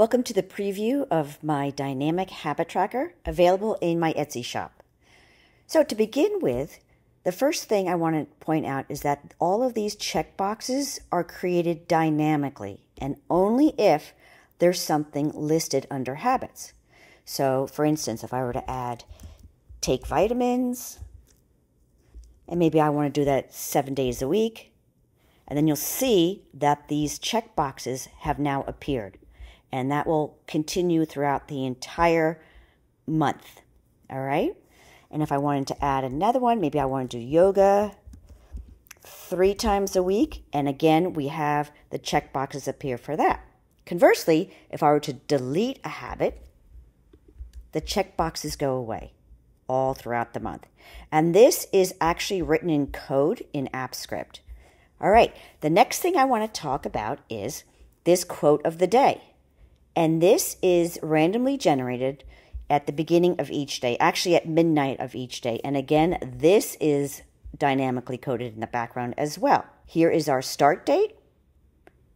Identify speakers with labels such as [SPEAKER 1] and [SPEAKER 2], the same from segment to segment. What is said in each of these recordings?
[SPEAKER 1] Welcome to the preview of my dynamic habit tracker available in my Etsy shop. So, to begin with, the first thing I want to point out is that all of these checkboxes are created dynamically and only if there's something listed under habits. So, for instance, if I were to add take vitamins, and maybe I want to do that seven days a week, and then you'll see that these checkboxes have now appeared and that will continue throughout the entire month. All right. And if I wanted to add another one, maybe I want to do yoga three times a week. And again, we have the check boxes appear for that. Conversely, if I were to delete a habit, the check boxes go away all throughout the month. And this is actually written in code in Apps Script. All right, the next thing I want to talk about is this quote of the day. And this is randomly generated at the beginning of each day, actually at midnight of each day. And again, this is dynamically coded in the background as well. Here is our start date.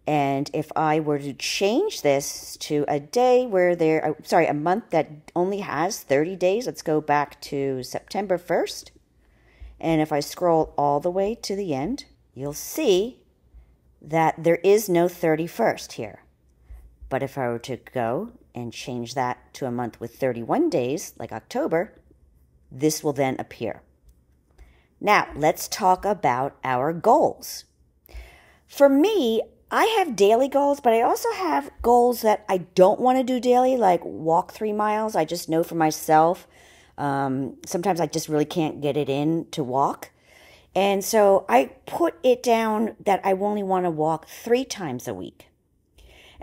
[SPEAKER 1] And if I were to change this to a day where there, uh, sorry, a month that only has 30 days, let's go back to September 1st. And if I scroll all the way to the end, you'll see that there is no 31st here. But if I were to go and change that to a month with 31 days, like October, this will then appear. Now, let's talk about our goals. For me, I have daily goals, but I also have goals that I don't want to do daily, like walk three miles. I just know for myself. Um, sometimes I just really can't get it in to walk. And so I put it down that I only want to walk three times a week.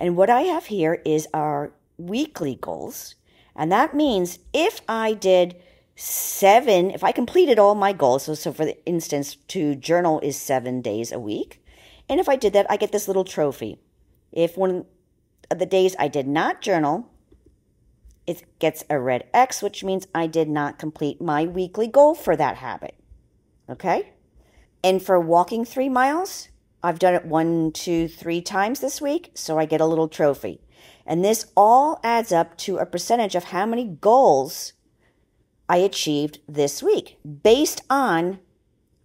[SPEAKER 1] And what I have here is our weekly goals. And that means if I did seven, if I completed all my goals, so, so for the instance, to journal is seven days a week. And if I did that, I get this little trophy. If one of the days I did not journal, it gets a red X, which means I did not complete my weekly goal for that habit. Okay? And for walking three miles, I've done it one, two, three times this week, so I get a little trophy. And this all adds up to a percentage of how many goals I achieved this week based on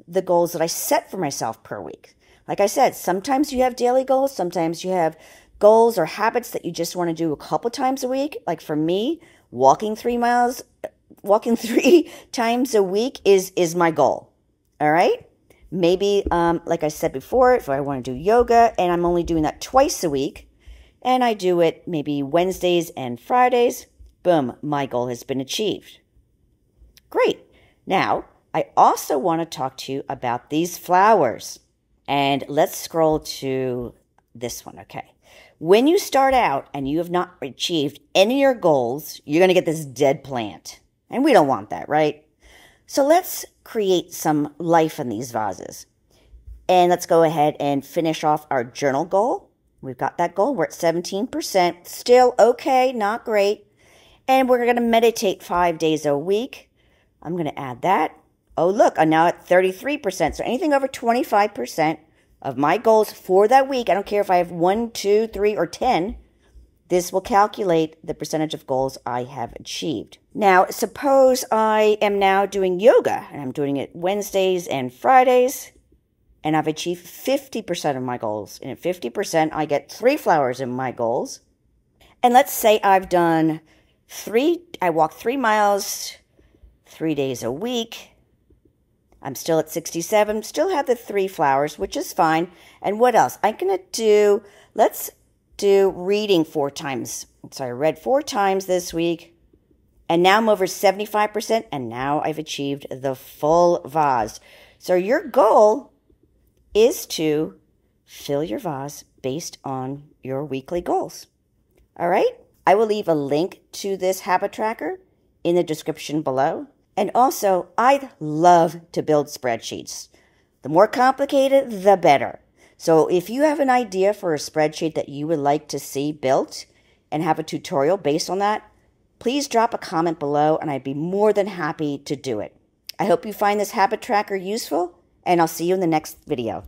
[SPEAKER 1] the goals that I set for myself per week. Like I said, sometimes you have daily goals, sometimes you have goals or habits that you just want to do a couple times a week. Like for me, walking three miles, walking three times a week is, is my goal. All right. Maybe, um, like I said before, if I want to do yoga and I'm only doing that twice a week, and I do it maybe Wednesdays and Fridays, boom, my goal has been achieved. Great. Now, I also want to talk to you about these flowers. And let's scroll to this one, okay? When you start out and you have not achieved any of your goals, you're going to get this dead plant. And we don't want that, right? So let's create some life in these vases. And let's go ahead and finish off our journal goal. We've got that goal. We're at 17%. Still okay, not great. And we're going to meditate five days a week. I'm going to add that. Oh, look, I'm now at 33%. So anything over 25% of my goals for that week, I don't care if I have one, two, three, or 10, this will calculate the percentage of goals I have achieved. Now, suppose I am now doing yoga and I'm doing it Wednesdays and Fridays, and I've achieved 50% of my goals. And at 50%, I get three flowers in my goals. And let's say I've done three, I walk three miles three days a week. I'm still at 67, still have the three flowers, which is fine. And what else? I'm going to do, let's do reading four times. So I read four times this week, and now I'm over 75%, and now I've achieved the full vase. So your goal is to fill your vase based on your weekly goals. All right? I will leave a link to this habit tracker in the description below. And also, I love to build spreadsheets. The more complicated, the better. So if you have an idea for a spreadsheet that you would like to see built and have a tutorial based on that, please drop a comment below and I'd be more than happy to do it. I hope you find this habit tracker useful and I'll see you in the next video.